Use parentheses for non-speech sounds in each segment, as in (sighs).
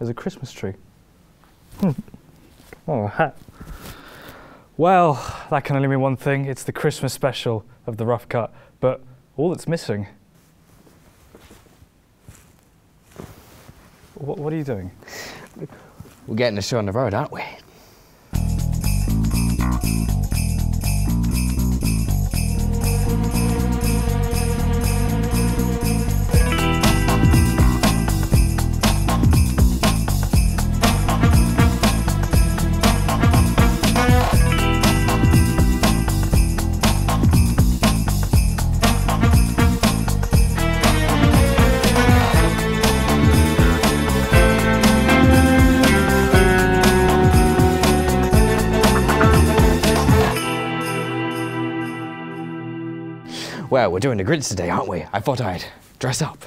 There's a Christmas tree. Hmm. Oh, hat. Well, that can only mean one thing. It's the Christmas special of the rough cut. But all that's missing. What, what are you doing? We're getting the show on the road, aren't we? Well, we're doing the Grinch today, aren't we? I thought I'd dress up.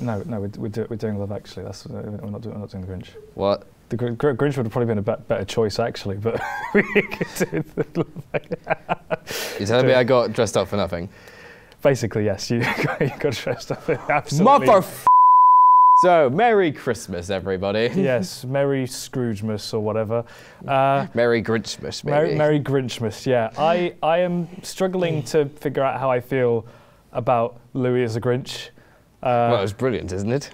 No, no, we're, we're, do, we're doing Love Actually. That's uh, we're not doing, we're not doing the Grinch. What? The Gr- Gr- Grinch would have probably been a bet better choice actually, but (laughs) we could do the Love You telling me I got dressed up for nothing? Basically, yes, you (laughs) got, you got dressed up. Absolutely. Mother. So, Merry Christmas, everybody. (laughs) Yes, Merry Scroogemas or whatever. Uh, Merry Grinchmas, maybe. Merry, Merry Grinchmas. Yeah, (laughs) I I am struggling to figure out how I feel about Louis as a Grinch. well, it Uh, brilliant, isn't it?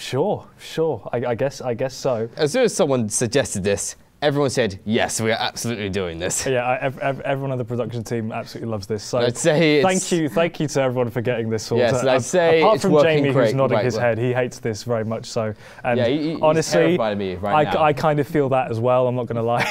sure, sure. I, I guess I guess so. As soon as someone suggested this, everyone said, yes, we are absolutely doing this. Yeah, I, ev- ev- everyone on the production team absolutely loves this. So I'd say thank you, thank you to everyone for getting this sorted. Yes, I'd say apart from Jamie, great. who's nodding Right, his well- head, he hates this very much. So, and Yeah, he- he's honestly, me right I, now. I kind of feel that as well. I'm not going to lie.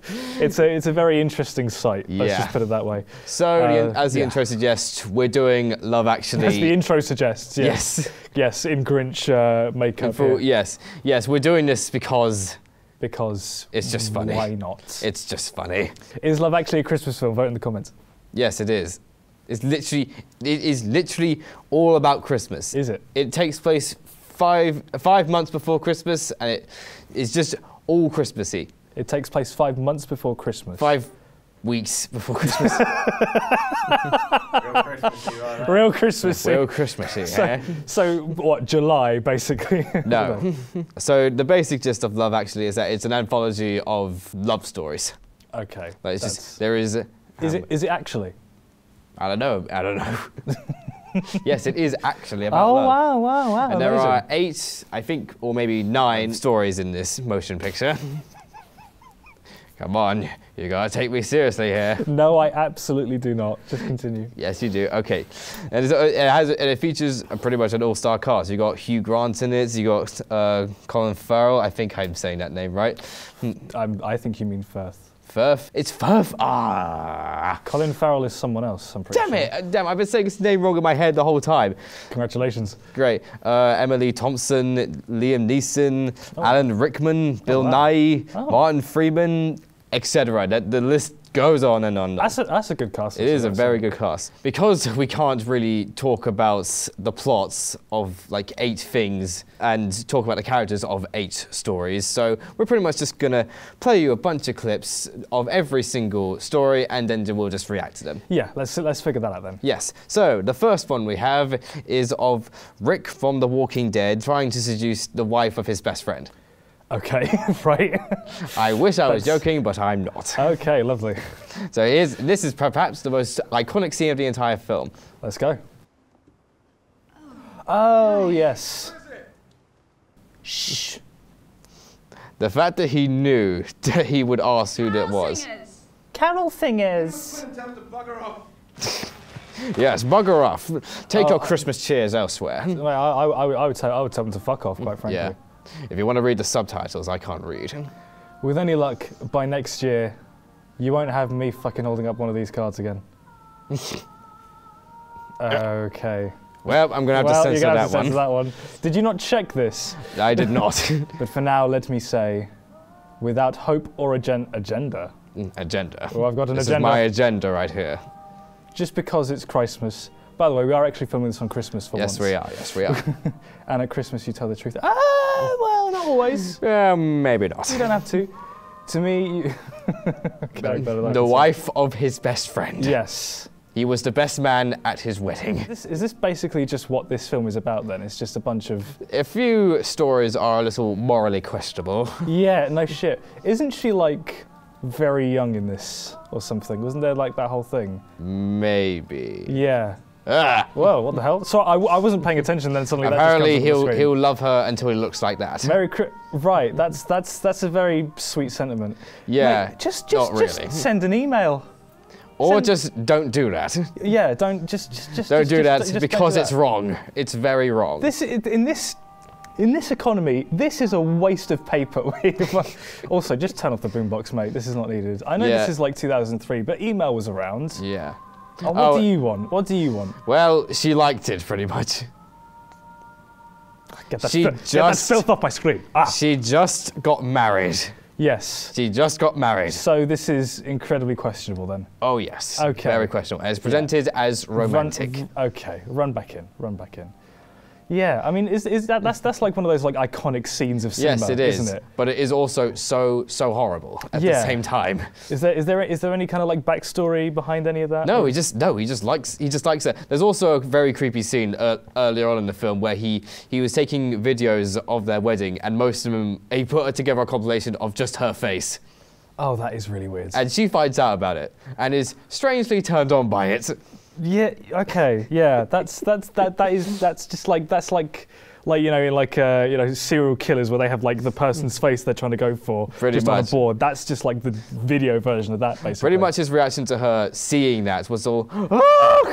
(laughs) it's a it's a very interesting sight. Let's just put it that way. So, the- Uh, as the yeah. intro suggests, we're doing Love Actually. As the intro suggests, yes, yes. yes, in Grinch uh, makeup, yes, yes, we're doing this because because It's just funny. Why not? it's just funny. Is Love actually a Christmas film? Vote in the comments. Yes, it is. It's literally, it is literally all about Christmas. Is it? It takes place five five months before Christmas, and it is just all Christmassy. It takes place five months before Christmas. Five weeks before Christmas. (laughs) Real Christmas. Real Christmassy. So, eh? so what? July, basically. No. (laughs) so the basic gist of Love Actually is that it's an anthology of love stories. okay. Like it's just there is. Is um, it? Is it actually? I don't know. I don't know. (laughs) yes, it is actually about Oh love. wow, wow, wow! And there amazing. are eight, I think, or maybe nine stories in this motion picture. Come on, you gotta take me seriously here. (laughs) No, I absolutely do not. Just continue. Yes, you do. Okay, and it has and it features pretty much an all-star cast. You got Hugh Grant in it. You got uh, Colin Farrell. I think I'm saying that name right. I'm, I think you mean Firth. Firth. It's Firth. Ah. Colin Farrell is someone else. I'm pretty Damn sure. it! Damn, I've been saying his name wrong in my head the whole time. Congratulations. Great. Uh, Emily Thompson, Liam Neeson, Alan Rickman, Bill wow. Nighy, Oh. Martin Freeman, etc. That the list goes on and on. That's a, that's a good cast. it is a very good cast. Because we can't really talk about the plots of like eight things and talk about the characters of eight stories, so we're pretty much just gonna play you a bunch of clips of every single story and then we'll just react to them. Yeah, let's let's figure that out then. Yes. So the first one we have is of Rick from The Walking Dead trying to seduce the wife of his best friend. Okay, (laughs) right. I wish I was That's- joking, but I'm not. okay, lovely. So here's, this is perhaps the most iconic scene of the entire film. Let's go. Oh yes. Shh. The fact that he knew (laughs) that he would ask who that was. Carol singers. (laughs) Yes, bugger off. Take Oh, your Christmas cheers elsewhere. I, I, I, would- I would tell I would tell them to fuck off, quite frankly. Yeah. If you want to read the subtitles, I can't read. With any luck, by next year, you won't have me fucking holding up one of these cards again. (laughs) okay. Well, I'm going to have well, to you're censor gonna that have to one. censor that one. Did you not check this? I did not. (laughs) But for now, let me say, without hope or agen- agenda, mm, agenda. Well, I've got an this agenda. is my agenda right here. just because it's Christmas. By the way, we are actually filming this on Christmas for Yes, once. we are. Yes, we are. (laughs) And at Christmas, you tell the truth. Ah, well, not always. Yeah, maybe not. You don't have to. To me, you... (laughs) okay, The say. wife of his best friend. Yes. He was the best man at his wedding. This, is this basically just what this film is about then? It's just a bunch of. A few stories are a little morally questionable. (laughs) Yeah, no shit. Isn't she like very young in this or something? Wasn't there like that whole thing? Maybe. Yeah. Ah! Whoa, what the hell? So I, I wasn't paying attention then suddenly Apparently, that he'll he'll love her until he looks like that. Merry Right, that's that's that's a very sweet sentiment. yeah, Mate, just just not just send an email. or send- just don't do that. Yeah, don't just just just Don't just- do that just because do it's wrong. It's very wrong. This in this in this economy, this is a waste of paper. (laughs) also, just turn off the boombox, mate. This is not needed. I know Yeah. this is like 2003, but email was around. yeah. Oh, what Oh. do you want? What do you want? Well, she liked it pretty much. Get that, She fil- get that just- filth off my screen. Ah, She just got married. yes. She just got married. So this is incredibly questionable then. Oh yes. Okay. Very questionable. And it's presented as romantic. Run, okay, run back in. Run back in. Yeah, I mean, is, is that that's that's like one of those like iconic scenes of cinema, yes, it is. isn't it? But it is also so so horrible at Yeah. the same time. Is there is there is there any kind of like backstory behind any of that? No, he just no, he just likes he just likes it. There's also a very creepy scene uh, earlier on in the film where he he was taking videos of their wedding, and most of them he put together a compilation of just her face, Oh, that is really weird. and she finds out about it and is strangely turned on by it. Yeah. Okay. Yeah. That's that's that that is that's just like that's like like you know in like uh, you know serial killers where they have like the person's face they're trying to go for Pretty just on a board. That's just like the video version of that basically. Pretty much his reaction to her seeing that was all.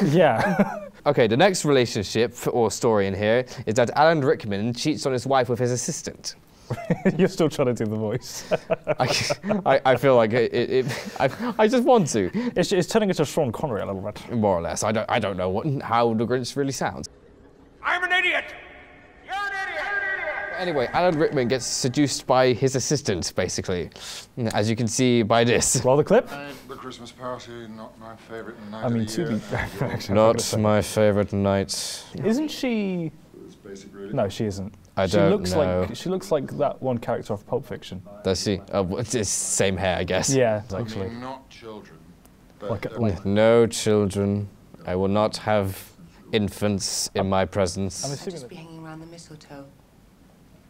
Yeah. (laughs) Okay, the next relationship or story in here is that Alan Rickman cheats on his wife with his assistant. (laughs) You're still trying to do the voice. (laughs) I, I, I feel like it, it, it I, I just want to, it's, it's turning into Sean Connery a little bit. more or less. I don't, I don't know what, how the Grinch really sounds. I'm an idiot! You're an idiot! Anyway, Alan Rickman gets seduced by his assistant, basically, as you can see by this. Roll the clip. The Christmas party, not my favourite night I mean, of the to year. be actually, not gonna Not say. my favorite night. Isn't she? Basic really. No, she isn't. I she don't looks know. like she looks like that one character of Pulp Fiction. Does she? Oh, it's it's same hair, I guess. Yeah, actually. not children. But Like like- No children. I will not have infants in my presence. I'm presence. assuming Just be hanging around the mistletoe,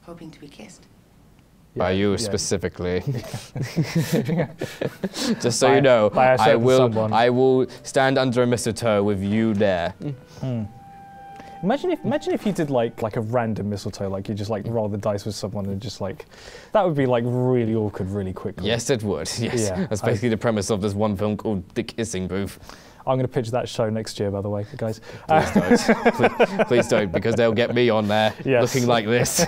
hoping to be kissed. By you yeah. specifically. (laughs) (laughs) Just so By- you know, by a I certain will someone. I will stand under a mistletoe with you there. Hmm. Imagine if imagine if you did like like a random mistletoe, like you just like roll the dice with someone and just like that would be like really awkward really quickly. Yes, it would. (laughs) Yes, Yeah, that's I- basically the premise of this one film called The Kissing Booth. I'm going to pitch that show next year, by the way, guys. Please don't. (laughs) please, please don't, because they'll get me on there Yes. looking like this.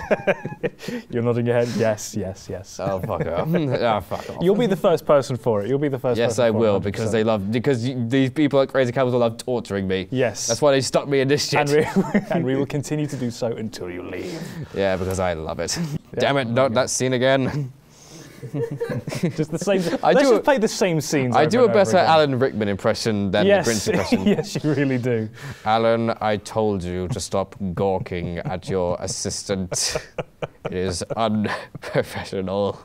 (laughs) You're nodding your head. Yes, yes, yes. oh fuck off! oh (laughs) fuck off! You'll be the first person for it. You'll be the first. yes, person I will 100%. because they love because you, these people at Crazy Capital love torturing me. Yes. That's why they stuck me in this shit. And we, and we will continue to do so until you leave. yeah, because I love it. Damn it! Not that scene again. Just the same. (laughs) I let's do just a- play the same scenes. I do a better. Alan Rickman impression than Yes, the Grinch (laughs) impression. yes, you really do. Alan, I told you to stop gawking at your assistant. (laughs) It is unprofessional.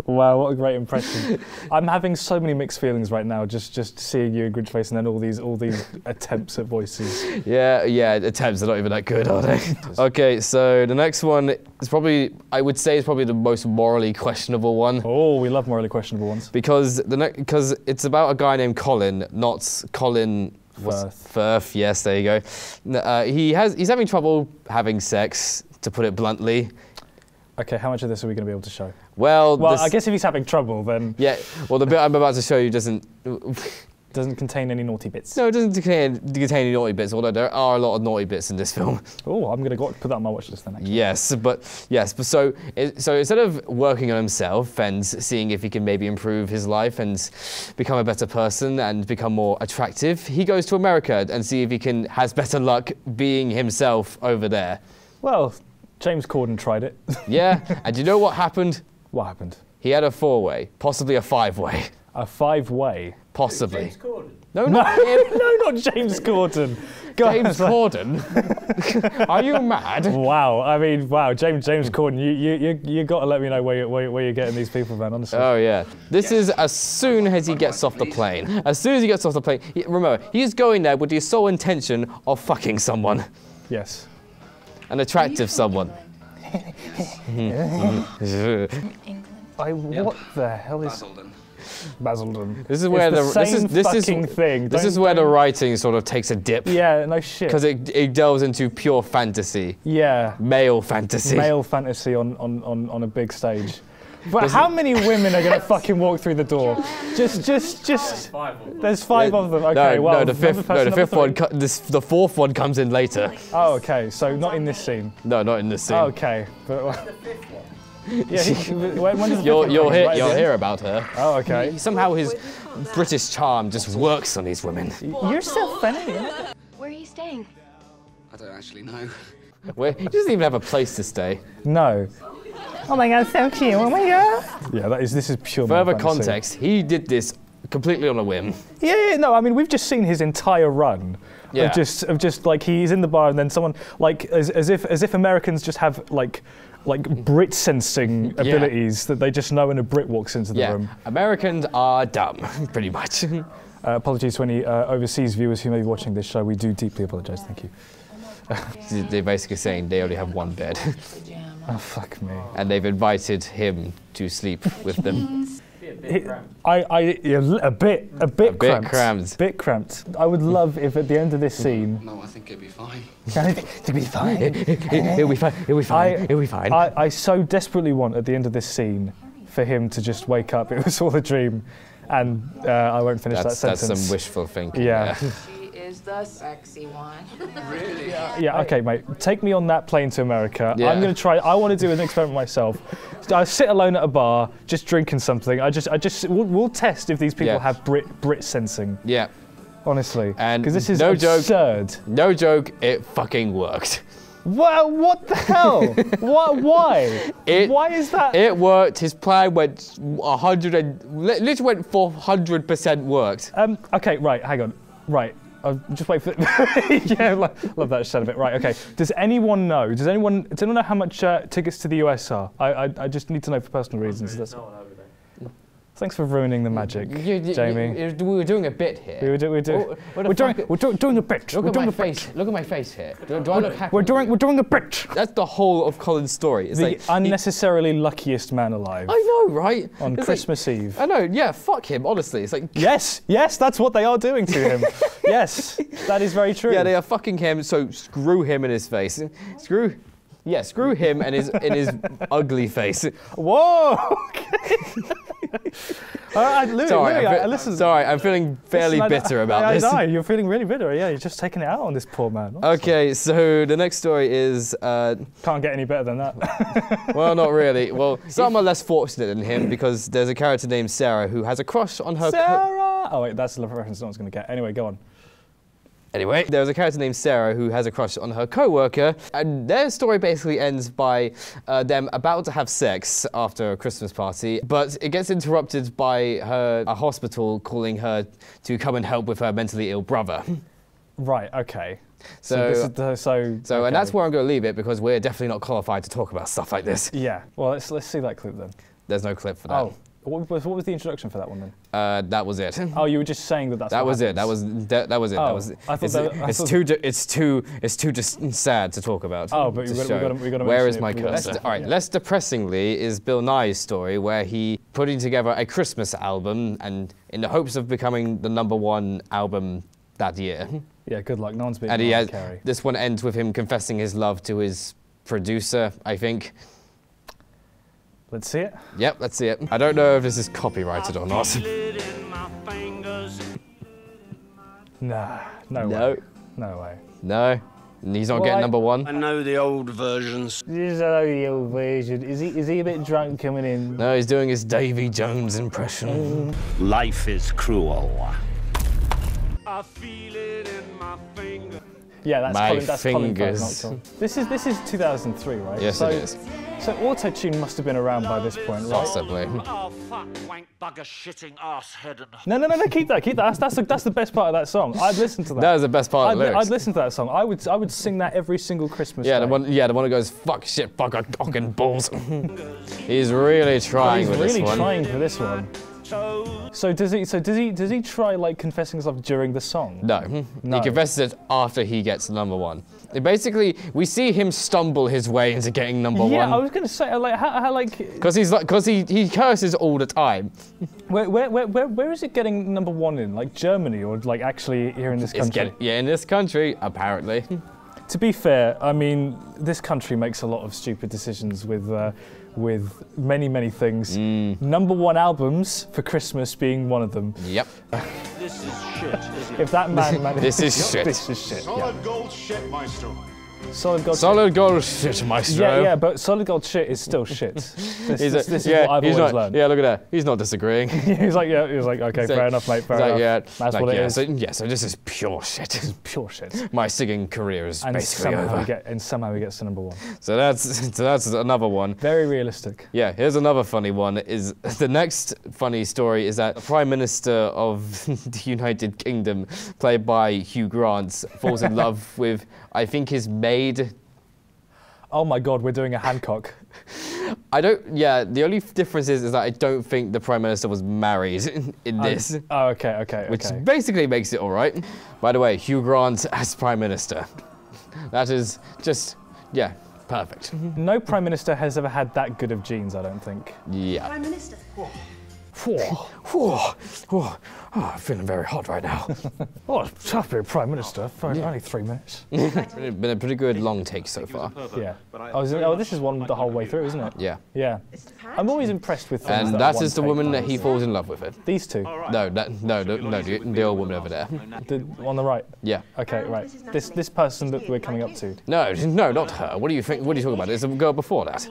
(laughs) Wow, what a great impression! (laughs) I'm having so many mixed feelings right now, just just seeing you in Grinch face, and then all these all these (laughs) attempts at voices. Yeah, yeah, attempts are not even that good, are they? okay, so the next one is probably, I would say, is probably the most morally questionable one. Oh, we love morally questionable ones. Because the ne- because it's about a guy named Colin, not Colin Firth. Firth. Yes, there you go. Uh, he has he's having trouble having sex, to put it bluntly. Okay, how much of this are we going to be able to show? Well, Well, I guess if he's having trouble, then yeah. Well, the bit I'm about to show you doesn't. (laughs) doesn't contain any naughty bits. No, it doesn't contain, contain any naughty bits. Although there are a lot of naughty bits in this film. (laughs) Oh, I'm going to go put that on my watch list then. Actually. Yes, but yes, but so so instead of working on himself and seeing if he can maybe improve his life and become a better person and become more attractive, he goes to America and see if he can has better luck being himself over there. Well, James Corden tried it. (laughs) Yeah, and do you know what happened? what happened? He had a four-way, possibly a five-way, A five-way. possibly. Gordon. No, No, not him. (laughs) no, not James Corden. Go on, James sorry. Corden? (laughs) Are you mad? Wow, I mean, wow, James James Corden, you you you, you got to let me know where you, where, where you're getting these people, man. Honestly. Oh yeah. This is as soon as he gets off the plane. As soon as he gets off the plane, he, remember, he's going there with the sole intention of fucking someone, yes. An attractive someone. England. (laughs) I what the hell is Basildon? This is where the the, this is this is thing. This Don't- is where the don't- writing sort of takes a dip Yeah, no shit. because it, it delves into pure fantasy, yeah, male fantasy. male fantasy on, on, on, on a big stage. But how many women are gonna (laughs) fucking walk through the door? Just, just, just. There's five of them. Okay, no, well, no, the another fifth, no, the fifth one, this, the fourth one comes in later. Oh, okay. So not in this scene. No, not in this scene. Okay, but. (laughs) Yeah, he, (laughs) when, when You'll, you'll one? hear, you'll the hear about her. Oh, okay. Somehow his British charm just works on these women. You're so funny. Where are you staying? I don't actually know. Where he doesn't even have a place to stay. No. Oh my god, so cute. Oh my god. Yeah, that is. This is pure. Further context, he did this completely on a whim. Yeah, yeah, no, I mean we've just seen his entire run. Yeah. Of just of just like he's in the bar and then someone like as, as if as if Americans just have like like Brit sensing abilities that they just know when a Brit walks into the Yeah, room. Americans are dumb, (laughs) pretty much. Uh, apologies to any uh, overseas viewers who may be watching this show. We do deeply apologise. Thank you. They're basically saying they only have one bed, (laughs) Oh fuck me. and they've invited him to sleep with them. He- I, I, yeah, l- a bit, a bit, A bit cramped, cramped. Bit cramped. I would love if at the end of this scene, No, I think it'd be fine. (laughs) to be fine. (laughs) He'll be fine. It'll be fine. I- He'll be fine. I, I so desperately want at the end of this scene for him to just wake up. (laughs) It was all a dream, and uh, I won't finish that's, that sentence. that's some wishful thinking. Yeah. She is the sexy one. (laughs) Really? Yeah. Okay, mate. Take me on that plane to America. Yeah. I'm gonna try. I want to do an experiment myself. I sit alone at a bar, just drinking something. I just, I just, we'll, we'll test if these people Yeah. have Brit, Brit sensing. Yeah. Honestly, And because this is no joke- absurd. No joke, it fucking worked. Well, What the hell? what? Why? (laughs) It- Why is that? It worked. His plan went 100 and li- literally went 400% worked. Um, okay, right, hang on. Right. I'll just wait for it. (laughs) yeah, lo- love that shadow bit. Right, okay. Does anyone know? Does anyone does anyone know how much uh, tickets to the US are? I, I I just need to know for personal reasons. That's Thanks for ruining the magic, mm, You- you- Jamie. you- we were doing a bit here. we were, do, we do, Oh, we're doing we're do, doing a bit. Look we're at doing my a bit. face. Look at my face here. Do, do I look happy? We're doing we're doing a bit. That's the whole of Colin's story. It's The like he- unnecessarily luckiest man alive I know, right? on It's like- Christmas Eve. I know. Yeah. Fuck him. Honestly, it's like. (laughs) Yes, yes, that's what they are doing to him. (laughs) yes, that is very true. Yeah, they are fucking him. So screw him in his face. Screw. Yeah, screw him and his in his (laughs) ugly face. Whoa! Okay. (laughs) All right, Louis, Sorry, Louis, I'm, I, listen. sorry, I'm feeling fairly listen, I- bitter about I, this. I know, you're feeling really bitter. Yeah, you're just taking it out on this poor man. Okay, so the next story is, uh, Can't get any better than that. (laughs) well, not really. Well, some are less fortunate than him because there's a character named Sarah who has a crush on her. Sarah! Oh, wait, that's the reference no one's going to get. Anyway, go on. Anyway, there's a character named Sarah who has a crush on her co-worker, and their story basically ends by uh, them about to have sex after a Christmas party, but it gets interrupted by her a hospital calling her to come and help with her mentally ill brother. Right, okay. So, this is the, so, so and that's where I'm going to leave it because we're definitely not qualified to talk about stuff like this. Yeah, well, let's, let's see that clip then. There's no clip for that. Oh, what was, what was the introduction for that one then? Uh, that was it. Oh, you were just saying that that's That was it. That was that, that was it. Oh, that was. I thought it's, that- I it's thought- too. It's too. It's too just sad to talk about. Oh, but we've got- show. got to- we've got to Where is my cursor? All right. Yeah. Less depressingly is Bill Nighy's story, where he putting together a Christmas album, and in the hopes of becoming the number one album that year. Yeah, good luck. No one's beating and he has. This one ends with him confessing his love to his producer. I think. Let's see it. Yep, let's see it. I don't know if this is copyrighted or not. Nah, no, No. way. No way. No. He's not Well, getting I- number one. I know the old versions. This is the old version. Is he, is he a bit drunk coming in? No, he's doing his Davy Jones impression. Life is cruel. Yeah, that's My Colin, that's fingers. not Tom. This is this is 2003, right? Yes, so, it is. So auto tune must have been around by this point, right? Possibly. Oh, fuck, wank, bugger, shitting, ass head and... No, no, no, no. Keep that. Keep that. That's that's the, that's the best part of that song. I'd listen to that. That was the best part I'd, of the lyrics. I'd listen to that song. I would I would sing that every single Christmas. yeah, the one. Yeah, the one that goes fuck shit, fuck a cock and balls. (laughs) He's really trying He's with really this one. He's really trying for this one. So does he? So does he? Does he try like confessing his love during the song? No. No. he confesses it after he gets number one. It basically, we see him stumble his way into getting number one. Yeah, I was gonna say like how, how like because he's like because he he curses all the time. where, where where where where is it getting number one in? Like Germany or like actually here in this country? yeah, in this country apparently. To be fair, I mean this country makes a lot of stupid decisions with. Uh, with many, many things. Mm. Number one albums for Christmas being one of them. yep. This is shit, If that man manages. (laughs) This is shit. This is shit. Yeah. Gold shit, Maestro. Solid gold. Solid gold shit, maestro. Yeah, yeah, but solid gold shit is still (laughs) shit. This, He's this, a- this yeah, is what I've always not, learned. Yeah, look at that. He's not disagreeing. (laughs) he's like, yeah, he's like, okay, He's fair like- enough, mate, fair like, enough. yeah, That's like, what yeah, it is. So, yeah, so this is pure shit. is Pure shit. (laughs) My singing career is And basically somehow, over. get, and somehow he gets to number one. So that's so that's another one. Very realistic. Yeah, here's another funny one. Is the next funny story is that the Prime Minister of the United Kingdom, played by Hugh Grant, falls in love with I think is made. Oh my god, we're doing a Hancock. (laughs) I don't. Yeah, the only difference is, is that I don't think the Prime Minister was married (laughs) in, in this, Oh, okay, okay, okay. which okay. basically makes it all right. By the way, Hugh Grant as Prime Minister. (laughs) That is just yeah, perfect. No prime minister has ever had that good of genes, I don't think. Yeah. Prime Minister. Whoa, whoa, whoa. Oh, I'm feeling very hot right now. (laughs) Oh, it's tough being prime minister for only three minutes. (laughs) It's been a pretty good long take so far. Yeah. Oh, it- oh, this is one the whole way through, isn't it? Yeah. Yeah. I'm always impressed with things And that that one is the woman that he falls in love with. It. These two, No, that, no, no, no, the, the old woman over there. the, on the right. Yeah. Okay, Um, right. this This to this meet person that we're coming up to. No, (laughs) no, not her. What do you think? What are you talking about? It's a girl before that.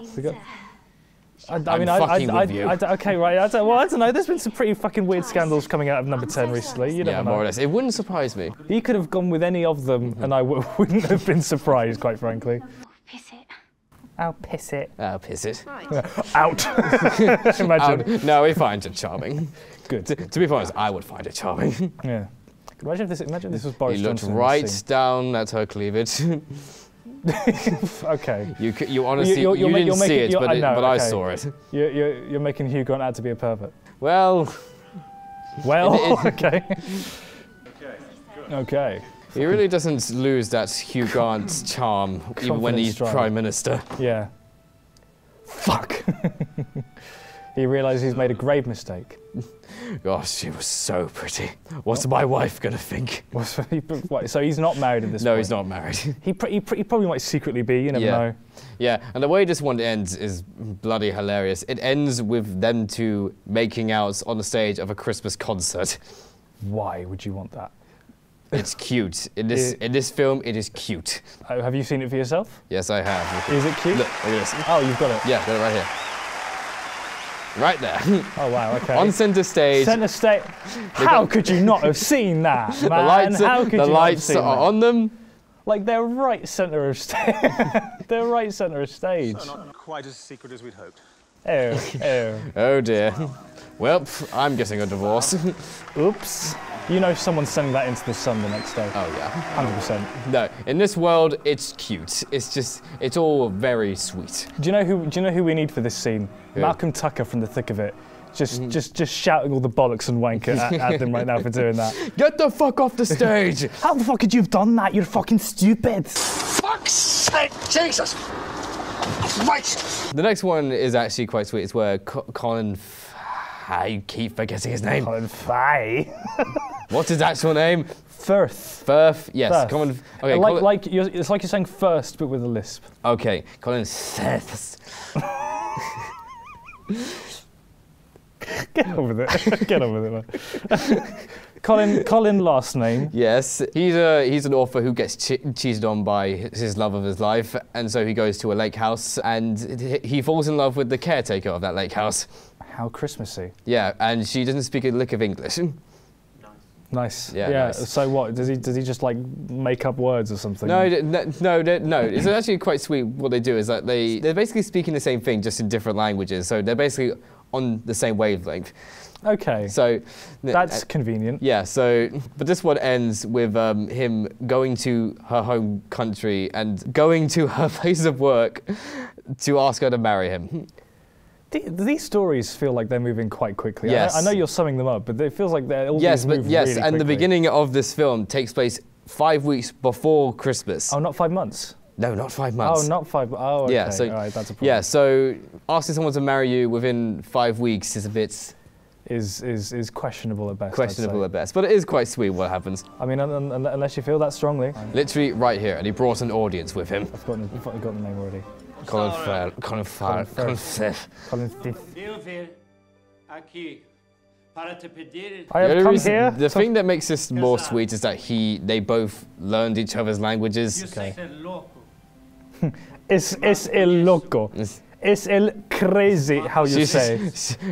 We I, I I'm mean, I, I, fucking I, with you. I don't- okay, right. I don't, well, I don't know. There's been some pretty fucking weird scandals coming out of number 10 recently. You sorry. Yeah, never more or less. It wouldn't surprise me. He could have gone with any of them, and I w- (laughs) wouldn't have been surprised, quite frankly. Piss it. I'll piss it. I'll piss it. Right. (laughs) Out. (laughs) Imagine. would- no, he finds it charming. Good. To, to be honest, I would find it charming. Yeah. Imagine if this, imagine if this was Boris he looked Johnson. right down at her cleavage. (laughs) Okay. you, you honestly, you're- you're you didn't you're see it, but, I it, know, but I saw it. You're, you're, you're making Hugh Grant out to be a pervert. Well, Well, It- (laughs) okay. (laughs) Okay. he really doesn't lose that Hugh Grant charm even when he's prime minister. Yeah. Fuck. He realizes he's made a grave mistake. Gosh, (laughs) she was so pretty. What's my wife gonna think? (laughs) (laughs) So he's not married at this No, point? he's not married. He, pr- he, pr- he probably might secretly be. You never Yeah. know. yeah, and the way this one ends is bloody hilarious. It ends with them two making out on the stage of a Christmas concert. Why would you want that? It's cute. In this It- in this film, it is cute. Uh, have you seen it for yourself? Yes, I have. Is it cute? Look, look at this. Oh, you've got it. Yeah, got it right here. Right there. (laughs) Oh wow. Okay. on center stage. Centre stage. How could you not have seen that, (laughs) man? the lights, How are, could the you not have lights seen are on them. Like they're right centre (laughs) of stage. they're right centre of stage. Not quite as secret as we'd hoped. Oh, ew. Oh. oh dear. Well, I'm getting a divorce. Oops. You know someone's sending that into the sun the next day. oh yeah. Hundred percent. No, in this world, it's cute. It's just, it's all very sweet. Do you know who? Do you know who we need for this scene? Who? Malcolm Tucker from The Thick of It. Just, Mm. just, just shouting all the bollocks and wank at, at them right now for doing that. (laughs) Get the fuck off the stage! (laughs) How the fuck could you have done that? You're fucking stupid. Fuck's sake, Jesus! Right! the next one is actually quite sweet. It's where Co- Colin. F- I keep forgetting his name. Colin Fay. (laughs) What's his actual name? Firth. Firth. Yes, Firth. Colin. Okay, like, Colin, like you're, it's like you're saying first, but with a lisp. okay, Colin Firth. (laughs) Get on with it. (laughs) Get on with it, man. (laughs) Colin, Colin, last name. Yes, he's a he's an author who gets che- cheated on by his love of his life, and so he goes to a lake house, and he falls in love with the caretaker of that lake house. How Christmassy. Yeah, and she doesn't speak a lick of English. Nice. Yeah, Yeah. nice. So what does he does he just like make up words or something? No, no, no, no. It's actually quite sweet. What they do is that they they're basically speaking the same thing just in different languages. So they're basically on the same wavelength. Okay. So That's convenient. yeah. So but this one ends with um, him going to her home country and going to her (laughs) place of work to ask her to marry him. The- These stories feel like they're moving quite quickly. I know- Yes. I know, you're summing them up, but it feels like they're all yes, but yes, really and the beginning of this film takes place five weeks before Christmas. Oh, not five months. No, not five months. Oh, not five. Oh, okay. Yeah, so all right, that's a problem. yeah, so asking someone to marry you within five weeks is a bit is is is questionable at best. Questionable at best, but it is quite sweet what happens. I mean, un- un- unless you feel that strongly. Literally right here, and he brought an audience with him. I've got, I've got the name already. Colin Farrell. Colin Farrell. Colin Farrell. Colin Firth. Eu vir aqui para te pedir I The have come reason- here. The thing that makes this more sweet is that he, they both learned each other's languages. eu sei ser. Es es el loco. (laughs) It's- Es el crazy. How you She's, say?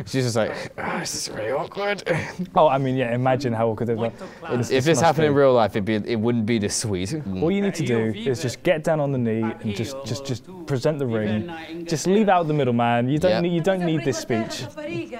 she's just like, "Ah, this is really awkward. (laughs) Oh, I mean, yeah. Imagine how awkward it was. Muito claro. It's- if this must happened in real life, it'd be, it wouldn't be this sweet. All you need to do is just get down on the knee and just just just present the ring. Just leave out the middleman. You don't Yep. need you don't need this speech.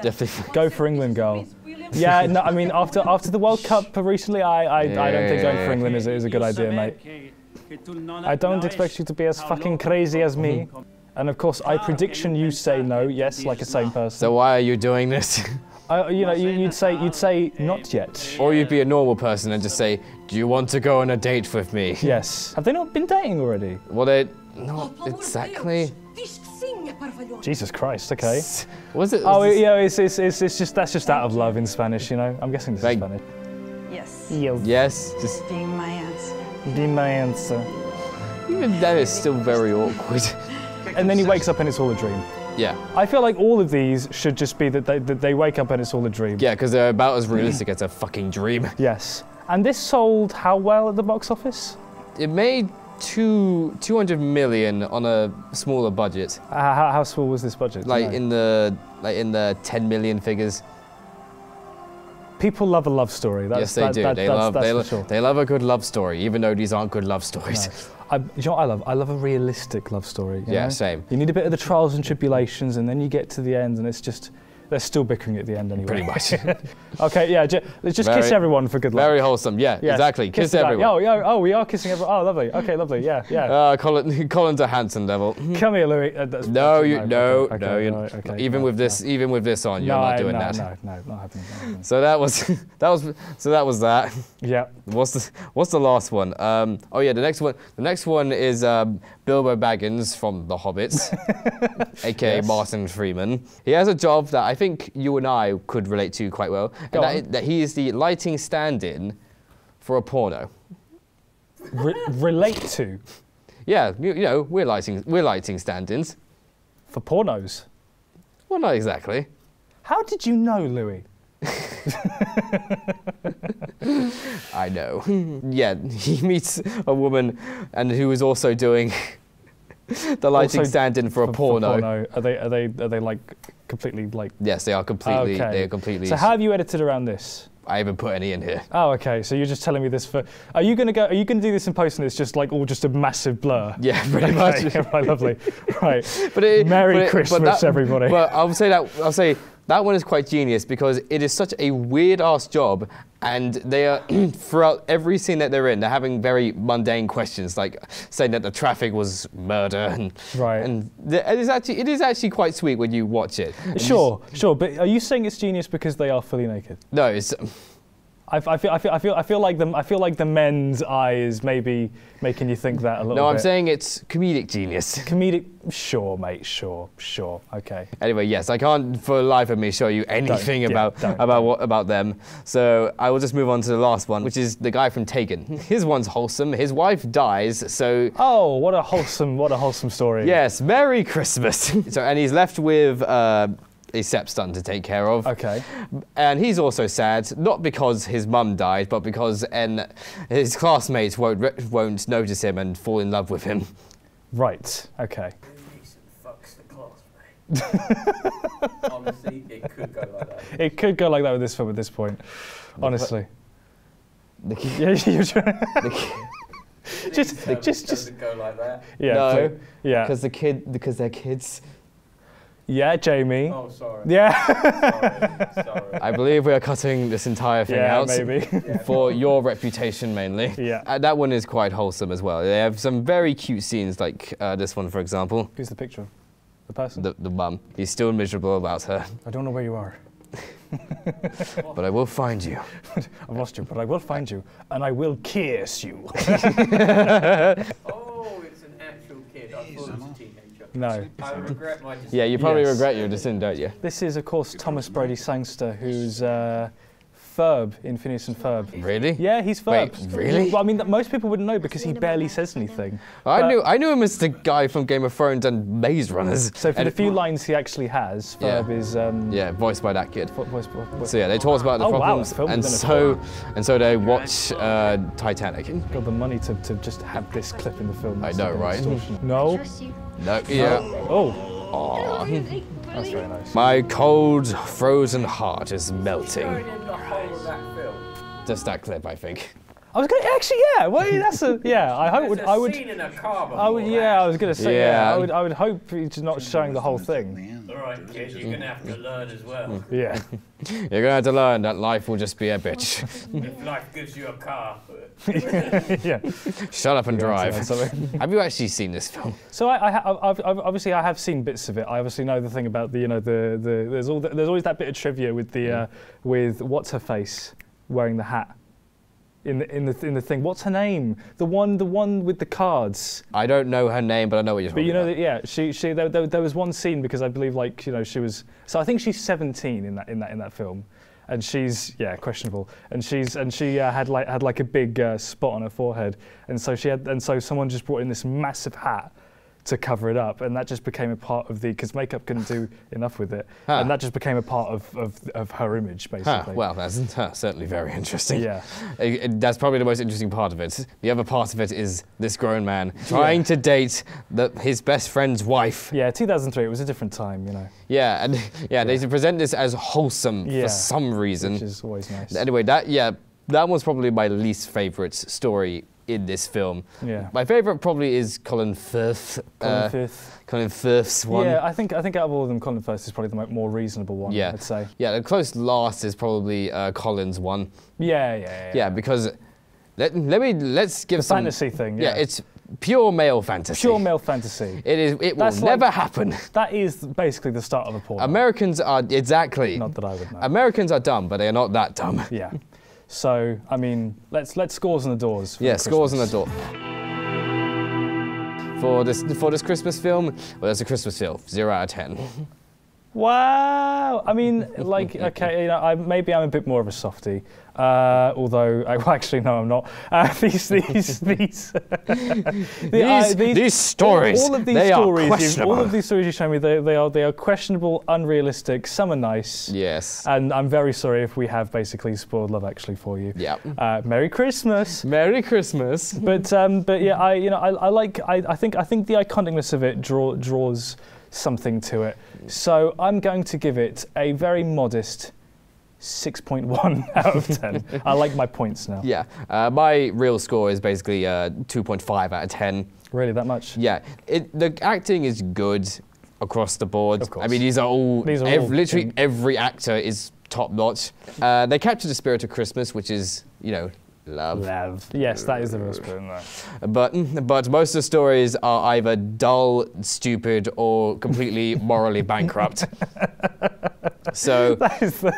Definitely. Go for England, girl. Yeah, no, I mean after after the World Cup recently, I I, I don't think going for England is, is a good idea, mate. que- que tu não- I don't expect you to be as fucking crazy as como- me. And of course, I prediction you say no, yes, like a sane person. So why are you doing this? (laughs) Uh, you know, you, you'd say you'd say not yet. or you'd be a normal person and just say, do you want to go on a date with me? (laughs) Yes. Have they not been dating already? Well, they not exactly. Jesus Christ. Okay. (laughs) Was it? Oh, yeah. It's, it's, it's, it's just that's just out of love in Spanish, you know. I'm guessing this Like- is Spanish. Yes. Yo. Yes, just Being my answer. Be my answer. even that is still very awkward. And then he wakes up and it's all a dream. yeah, I feel like all of these should just be that they, that they wake up and it's all a dream. yeah, because they're about as realistic as a fucking dream. (laughs) Yes. And this sold how well at the box office? It made two two hundred million on a smaller budget, Uh, how, how small was this budget? Like in the like in the ten million figures. People love a love story. That's, yes, they that, do. that- they that's, love that's they, lo- sure. they love a good love story, even though these aren't good love stories. (laughs) I, you know what I love? I love a realistic love story. you Yeah, know? same. You need a bit of the trials and tribulations, and then you get to the end, and it's just they're still bickering at the end anyway. Pretty much. (laughs) okay, yeah. Ju- let's just kiss everyone for good luck. Very wholesome. Yeah, Yes, exactly. Kiss, guy. everyone. Oh, yeah. Oh, we are kissing everyone. Oh, lovely. Okay, lovely. Yeah, yeah. Uh, Colin, (laughs) Colin's a handsome devil. (laughs) Come here, Louis. Uh, No, you no, okay, no. okay, you're, right, okay, even no, with this, even with this on, you're not doing no, that. No, no, not happening. Not happening. So that was that was so that was that. yeah. What's the what's the last one? Um, oh yeah, the next one. The next one is um, Bilbo Baggins from The Hobbits, (laughs) aka Yes. Martin Freeman. He has a job that I think you and I could relate to quite well, Go and that he is the lighting stand-in for a porno. Re- relate to Yeah, you, you know we're lighting we're lighting stand-ins. for pornos. Well, not exactly. How did you know, Louis? (laughs) I know. yeah, he (laughs) meets a woman, and who is also doing (laughs) the lighting stand-in for a For- for porno. Are they? Are they? Are they like completely like? Yes, they are completely. Okay. They are completely. So how have you edited around this? I haven't put any in here. Oh, okay. So you're just telling me this for. Are you gonna go? Are you gonna do this in post and it's just like all just a massive blur? Yeah, pretty much. Okay, right, lovely. Right. But it, Merry but it- but Christmas, that- everybody. But I'll say that I'll say that one is quite genius because it is such a weird ass job, and they are (clears throat) throughout every scene that they're in, they're having very mundane questions like saying that the traffic was murder, and Right. and it is actually it is actually quite sweet when you watch it. Sure, sure. But are you saying it's genius because they are fully naked? no, it's I, I feel, I feel, I feel, I feel like the, I feel like the men's eye is maybe making you think that a little bit. no. I'm bit. saying it's comedic genius. (laughs) comedic. Sure, mate. Sure, sure. Okay. Anyway, yes, I can't for the life of me show you anything yeah, about don't, about what about them. So I will just move on to the last one, which is the guy from Taken. (laughs) His one's wholesome. His wife dies, so Oh, what a wholesome, what a wholesome story. yes, Merry Christmas. (laughs) so and he's left with uh, a stepson to take care of, Okay. and he's also sad, not because his mum died, but because and his classmates won't re- won't notice him and fall in love with him. Right. Okay. fucks the class, Honestly, it could go like that. It could go like that with this film at this point. Honestly. The kid, Yeah, (laughs) you're trying. the kid, just, just, just, Doesn't go like that. yeah, No, play- yeah, because the kid, because they're kids. Yeah, Jamie. Oh, sorry. Yeah, Sorry. Sorry. I believe we are cutting this entire thing yeah, out. maybe. for your reputation mainly. Yeah. Uh, that one is quite wholesome as well. They have some very cute scenes, like uh, this one, for example. Who's the picture? The person. The, the mum. He's still miserable about her, I don't know where you are. (laughs) but I will find you. (laughs) I've lost you, but I will find you, and I will kiss you. (laughs) Oh, it's an actual kid. I thought it was a teenager. No. I regret my decision. Yeah, you probably Yes. regret your decision, don't you? This is, of course, Thomas Brodie-Sangster, who's uh, Ferb in Phineas and Ferb. Really? Yeah, he's Wait, Ferb. really? Well, I mean, that most people wouldn't know because he barely says anything. I But- knew I knew him as the guy from Game of Thrones and Maze Runners. So for And the it- few lines he actually has, Yeah. Ferb is. Um, Yeah, voiced by that kid. What, voice, what, what, So yeah, they talked about the Oh, problems, it's filmed and so and so they watch uh, Titanic. got the money to, to just have this clip in the film. I know, right? No. No, yeah. Oh, Aw. That's very nice. My cold, frozen heart is melting. Going in the whole of that. Just that clip, I think. I was gonna actually, yeah. Well, (laughs) that's a yeah. I hope There's would a I would. scene in a car I would, before yeah, I was gonna say, yeah. Yeah. I would, I would hope he's not showing the whole thing. that. All right, kid, you're gonna have to learn as well. (laughs) Yeah. (laughs) You're gonna have to learn that life will just be a bitch. if life gives you a car, yeah. Shut up and drive. Have you actually seen this film? So I, I, I've, I've, obviously I have seen bits of it. I obviously know the thing about the, you know, the, the there's all the, there's always that bit of trivia with the, uh, with what's her face wearing the hat. In the, in the in the thing, what's her name? The one the one with the cards. I don't know her name, but I know what you're But talking you know about. that yeah, she she there, there, there was one scene because I believe like you know she was so I think she's 17 in that in that in that film, and she's yeah questionable and she's and she uh, had like had like a big uh, spot on her forehead and so she had and so someone just brought in this massive hat to cover it up and that just became a part of the because makeup couldn't do (sighs) enough with it Huh. and that just became a part of of, of her image Huh, basically. well, that's (laughs) uh, certainly very interesting. Yeah. It- it- that's probably the most interesting part of it. The other part of it is this grown man trying to date the, his best friend's wife. Yeah, 2003. It was a different time, you know, Yeah, and (laughs) yeah, they present this as wholesome Yeah. for some reason. which is always nice. Anyway, that yeah, that was probably my least favorite story in this film. Yeah. My favorite probably is Colin Firth. Colin uh, Firth. Colin Firth's one. Yeah, I think I think out of all of them, Colin Firth is probably the more reasonable one. Yeah. I'd say. Yeah, the close last is probably uh, Colin's one. Yeah, yeah, yeah. Yeah, because let, let me let's give The some fantasy thing. Yeah, Yeah, it's pure male fantasy. pure male fantasy. It is. It will That's like- never happen. That is basically the start of a porno. Americans are exactly. Not that I would know. Americans are dumb, but they are not that dumb. yeah. (laughs) So I mean, let's let's scores on the doors. Yeah, scores on the door. For this for this Christmas film, well, it's a Christmas film. Zero out of ten. (laughs) Wow. I mean, (laughs) like, okay, you know, I, maybe I'm a bit more of a softie. Uh, although, I, (laughs) well, actually, no, I'm not. Uh, (laughs) these, these, these, the, uh, These- these stories, all, all of these they are stories, all of these stories you show me, they, they are, they are questionable, unrealistic. Some are nice. Yes. And I'm very sorry if we have basically spoiled Love Actually for you. Yeah. Uh, Merry Christmas. Merry Christmas. But um, but yeah, I you know I, I like I, I think I think the iconicness of it draw, draws something to it. So I'm going to give it a very modest 6.1 (laughs) out of 10. I like my points now. Yeah. Uh, my real score is basically uh, 2.5 out of 10. Really, that much? Yeah. It, the acting is good across the board. Of course. I mean, these are all. These are ev- all literally every actor is top notch. Uh, they capture the spirit of Christmas, which is you know love. Love. Yes, that is the spirit in there. But but most of the stories are either dull, stupid, or completely morally (laughs) bankrupt. (laughs) So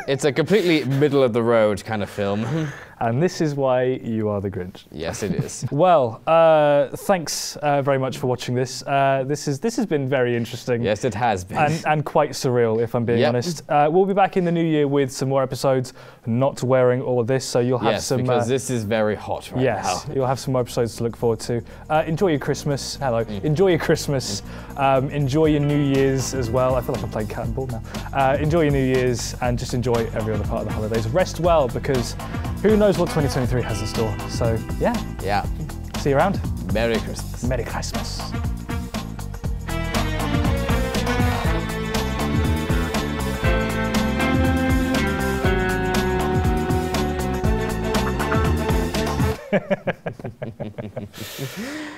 it's a completely middle of the road kind of film. (laughs) and this is why you are the Grinch. yes, it is. (laughs) Well, uh, thanks uh, very much for watching this. Uh, this is this has been very interesting. Yes, it has been. and, and quite surreal, if I'm being Yep. honest. Uh, we'll be back in the new year with some more episodes, not wearing all of this, so you'll have yes, some. because uh, this is very hot right yes, now. you'll have some more episodes to look forward to. Uh, enjoy your Christmas. Hello. Mm. Enjoy your Christmas. Um, enjoy your New Year's as well. I feel like I'm playing cat and ball now. Uh, enjoy your New Year's and just enjoy every other part of the holidays. Rest well because who knows what 2023 has in store. So yeah, Yeah. see you around. Merry Christmas. Merry Christmas.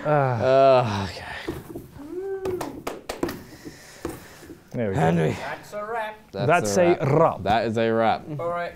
Uh, okay. There we go. Henry. That's a wrap. That's a wrap. That is a wrap. All right.